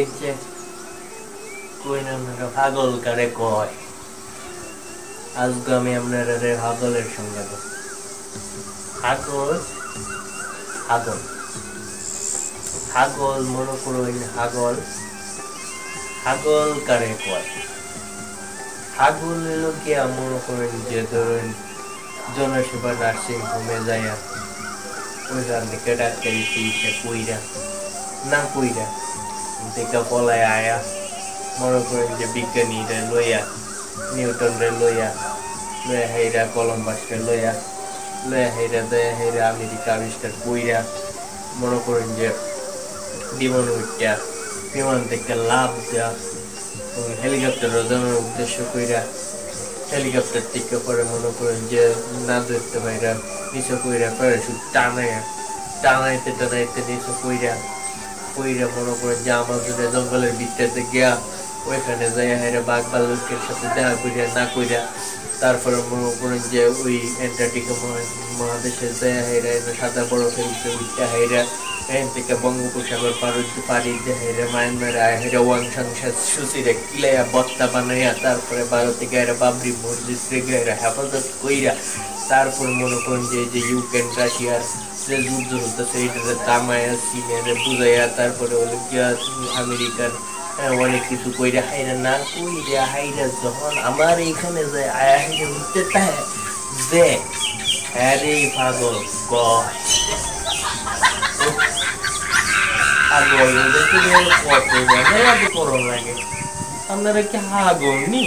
এই যে কই না পাগল কয়? আজকে আমি আপনারা রে সঙ্গে হাগল মনে কারে কয়? হাগল এলো কি, মনে করেন যে ধরুন জনসেবা নার্সিং হোমে যায়, ওইখান থেকে ডাক্তার চিকিৎসা কইরা, না কইরা দেখা পলায় আয়া মনে করেন যে বিজ্ঞানীরা লইয়া নিউটন রে লইয়া লইয়া হেরা কলম্বাসকে লইয়া লইয়া হেরা দয়া হেরা আমেরিকা আবিষ্কার কইরা মনে করেন যে বিমান উঠা বিমান থেকে লাভ দেওয়া হেলিকপ্টার রোজানোর উদ্দেশ্য কইরা হেলিকপ্টার থেকে পরে মনে করেন যে না ধরতে পাইরা নিচে কইরা প্যারাশুট টানাইয়া টানাইতে টানাইতে নিচে কইরা কইরা মনে করেন যে আমাজনের জঙ্গলের ভিতরে গিয়া ওইখানে যাই হেরে বাঘ বালকের সাথে দেখা করিয়া না কইরা তারপরে মনে করেন যে ওই অ্যান্টার্কটিকা মহাদেশে যায় হেরা সাদা বরফের উপরে উঠতে হেরা এখান থেকে বঙ্গোপসাগর পার পাড়ি দিয়ে হেরে মায়ানমার হেরে ওয়াংসাং সুচিরে কিলাইয়া বত্তা বানাইয়া তারপরে ভারতে গেরা বাবরি মসজিদ রেগে হেরা হেফাজত কইরা তারপর মনে করেন যে যে ইউক্রেন রাশিয়ার যে যুদ্ধ চলতেছে এইটাতে তামায়া চীনের বুঝাইয়া তারপরে হলো আমেরিকার অনেক কিছু কইরা হাইরা না কইরা হাইরা যখন আমার এখানে যে আয়া হাইরা উঠতে তাহে যে হ্যাঁ রে পাগল আগল দেখতে কত জানে করো লাগে। আপনারা কি হাগল নি?